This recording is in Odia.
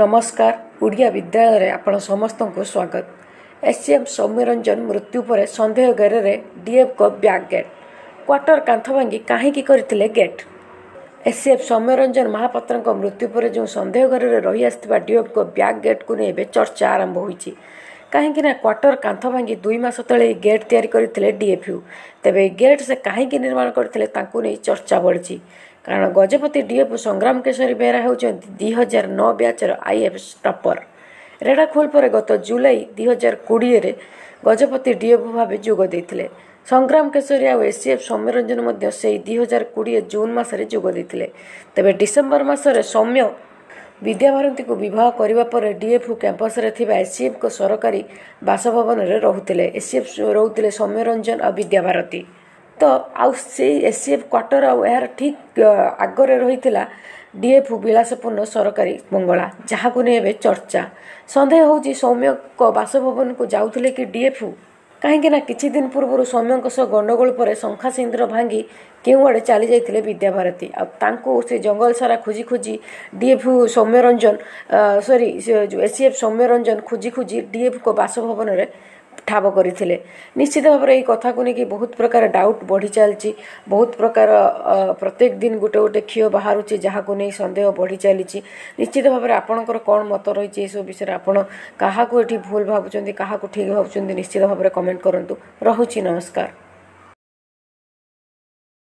ନମସ୍କାର ଓଡ଼ିଆ ବିଦ୍ୟାଳୟରେ ଆପଣ ସମସ୍ତଙ୍କୁ ସ୍ୱାଗତ। ଏସିଏମ୍ ସୌମ୍ୟରଞ୍ଜନ ମୃତ୍ୟୁ ପରେ ସନ୍ଦେହ ଘେରରେ ଡିଏଫ୍ଙ୍କ ବ୍ୟାକ୍ ଗେଟ୍। କ୍ୱାର୍ଟର କାନ୍ଥ ଭାଙ୍ଗି କାହିଁକି କରିଥିଲେ ଗେଟ୍? ଏସିଏଫ୍ ସୌମ୍ୟରଞ୍ଜନ ମହାପାତ୍ରଙ୍କ ମୃତ୍ୟୁ ପରେ ଯେଉଁ ସନ୍ଦେହ ଘରରେ ରହିଆସିଥିବା ଡିଏଫ୍ଙ୍କ ବ୍ୟାକ୍ ଗେଟ୍କୁ ନେଇ ଏବେ ଚର୍ଚ୍ଚା ଆରମ୍ଭ ହୋଇଛି। କାହିଁକିନା କ୍ୱାର୍ଟର କାନ୍ଥ ଭାଙ୍ଗି ଦୁଇ ମାସ ତଳେ ଏହି ଗେଟ୍ ତିଆରି କରିଥିଲେ ଡିଏଫ୍ୟୁ ତେବେ ଏହି ଗେଟ୍ ସେ କାହିଁକି ନିର୍ମାଣ କରିଥିଲେ ତାଙ୍କୁ ନେଇ ଚର୍ଚ୍ଚା ବଢ଼ିଛି। କାରଣ ଗଜପତି ଡିଏଫ୍ ସଂଗ୍ରାମ କେଶରୀ ବେହେରା ହେଉଛନ୍ତି ଦୁଇ ହଜାର ନଅ ବ୍ୟାଚ୍ର ଆଇଏଏଫ୍ ଟପର। ରେଡ଼ାଖୋଲ ପରେ ଗତ ଜୁଲାଇ ଦୁଇ ହଜାର କୋଡ଼ିଏରେ ଗଜପତି ଡିଏଫ୍ ଭାବେ ଯୋଗ ଦେଇଥିଲେ। ସଂଗ୍ରାମ କେଶରୀ ଆଉ ଏସିଏଫ୍ ସୌମ୍ୟରଞ୍ଜନ ମଧ୍ୟ ସେହି ଦୁଇ ହଜାର କୋଡ଼ିଏ ଜୁନ୍ ମାସରେ ଯୋଗ ଦେଇଥିଲେ। ତେବେ ଡିସେମ୍ବର ମାସରେ ସୌମ୍ୟ ବିଦ୍ୟାଭାରତୀଙ୍କୁ ବିବାହ କରିବା ପରେ ଡିଏଫ୍ କ୍ୟାମ୍ପସରେ ଥିବା ଏସିଏଫ୍ଙ୍କ ସରକାରୀ ବାସଭବନରେ ରହୁଥିଲେ। ଏସିଏଫ୍ ରହୁଥିଲେ ସୌମ୍ୟରଞ୍ଜନ ଆଉ ବିଦ୍ୟାଭାରତୀ ତ ଆଉ ସେଇ ଏସିଏଫ୍ କ୍ୱାର୍ଟର ଆଉ ଏହାର ଠିକ୍ ଆଗରେ ରହିଥିଲା ଡିଏଫ୍ ବିଳାସପୂର୍ଣ୍ଣ ସରକାରୀ ବଙ୍ଗଳା ଯାହାକୁ ନେଇ ଏବେ ଚର୍ଚ୍ଚା। ସନ୍ଦେହ ହେଉଛି ସୌମ୍ୟଙ୍କ ବାସଭବନକୁ ଯାଉଥିଲେ କି ଡିଏଫ୍ କାହିଁକିନା କିଛି ଦିନ ପୂର୍ବରୁ ସୌମ୍ୟଙ୍କ ସହ ଗଣ୍ଡଗୋଳ ପରେ ଶଙ୍ଖା ସିନ୍ଦୁର ଭାଙ୍ଗି କେଉଁଆଡ଼େ ଚାଲି ଯାଇଥିଲେ ବିଦ୍ୟାଭାରତୀ। ଆଉ ତାଙ୍କୁ ସେ ଜଙ୍ଗଲ ସାରା ଖୋଜି ଖୋଜି DF Soumyaranjan sorry ACF Soumyaranjan ଖୋଜି ଖୋଜି ଡିଏଫ୍ଙ୍କ ବାସଭବନରେ ଠାବ କରିଥିଲେ। ନିଶ୍ଚିତ ଭାବରେ ଏହି କଥାକୁ ନେଇକି ବହୁତ ପ୍ରକାର ଡାଉଟ୍ ବଢ଼ି ଚାଲିଛି। ବହୁତ ପ୍ରକାର ପ୍ରତ୍ୟେକ ଦିନ ଗୋଟେ ଗୋଟେ କ୍ଷୀୟ ବାହାରୁଛି ଯାହାକୁ ନେଇ ସନ୍ଦେହ ବଢ଼ି ଚାଲିଛି। ନିଶ୍ଚିତ ଭାବରେ ଆପଣଙ୍କର କ'ଣ ମତ ରହିଛି ଏସବୁ ବିଷୟରେ ଆପଣ କାହାକୁ ଏଠି ଭୁଲ ଭାବୁଛନ୍ତି କାହାକୁ ଠିକ୍ ଭାବୁଛନ୍ତି ନିଶ୍ଚିତ ଭାବରେ କମେଣ୍ଟ କରନ୍ତୁ। ରହୁଛି ନମସ୍କାର।